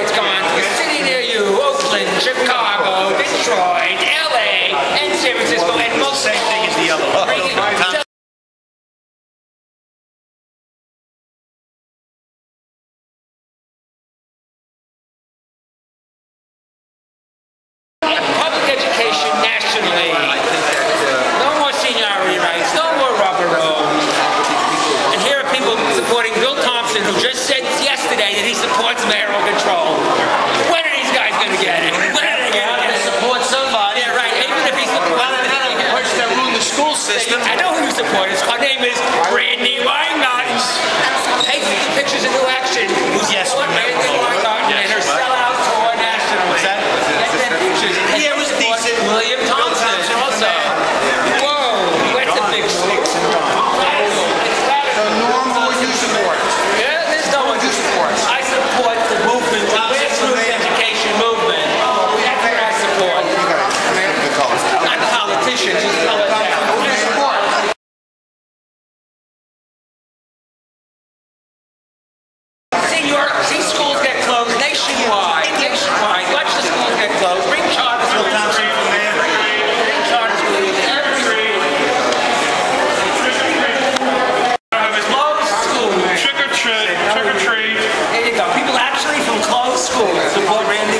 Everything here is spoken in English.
it's gone city near you, Oakland, Chicago, Detroit, LA, and San Francisco, and most same thing as the other supporting Bill Thompson, who just said yesterday that he supports marriage. Support Randi.